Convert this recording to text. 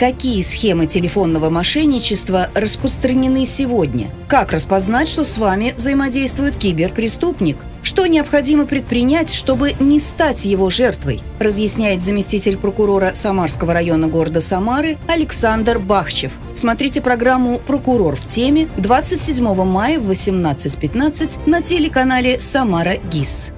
Какие схемы телефонного мошенничества распространены сегодня? Как распознать, что с вами взаимодействует киберпреступник? Что необходимо предпринять, чтобы не стать его жертвой? Разъясняет заместитель прокурора Самарского района города Самары Александр Бахчев. Смотрите программу «Прокурор в теме» 27 мая в 18.15 на телеканале «Самара ГИС».